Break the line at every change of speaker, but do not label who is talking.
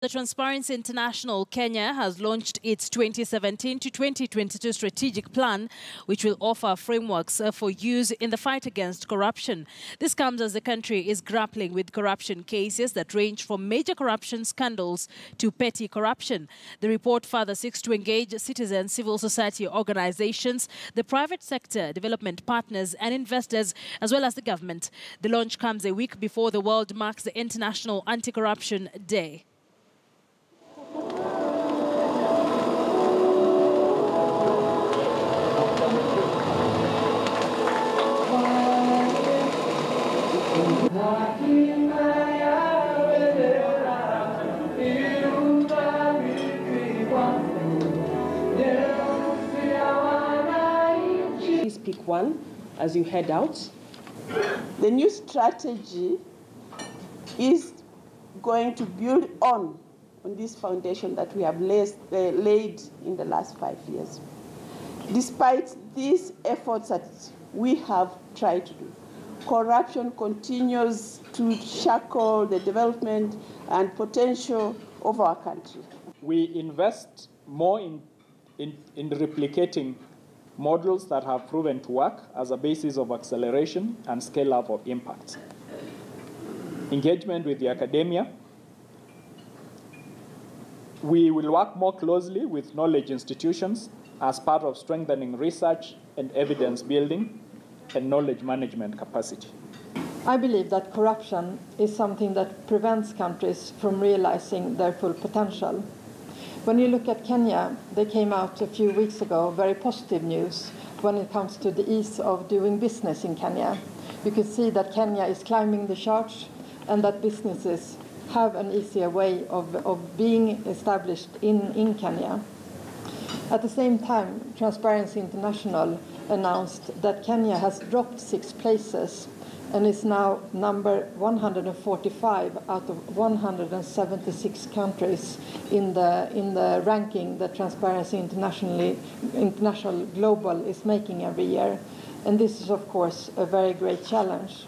The Transparency International Kenya has launched its 2017 to 2022 strategic plan, which will offer frameworks uh, for use in the fight against corruption. This comes as the country is grappling with corruption cases that range from major corruption scandals to petty corruption. The report further seeks to engage citizens, civil society organizations, the private sector, development partners, and investors, as well as the government. The launch comes a week before the world marks the International Anti-Corruption Day.
Please pick one as you head out. The new strategy is going to build on on this foundation that we have uh, laid in the last five years. Despite these efforts that we have tried to do, corruption continues to shackle the development and potential of our country.
We invest more in, in, in replicating models that have proven to work as a basis of acceleration and scale up of impact. Engagement with the academia. We will work more closely with knowledge institutions as part of strengthening research and evidence building and knowledge management capacity.
I believe that corruption is something that prevents countries from realizing their full potential. When you look at Kenya, they came out a few weeks ago, very positive news when it comes to the ease of doing business in Kenya. You can see that Kenya is climbing the charts and that businesses have an easier way of, of being established in, in Kenya. At the same time, Transparency International announced that Kenya has dropped six places and is now number 145 out of 176 countries in the, in the ranking that Transparency Internationally, International Global is making every year. And this is, of course, a very great challenge.